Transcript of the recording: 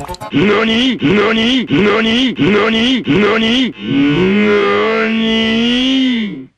なになになになになになに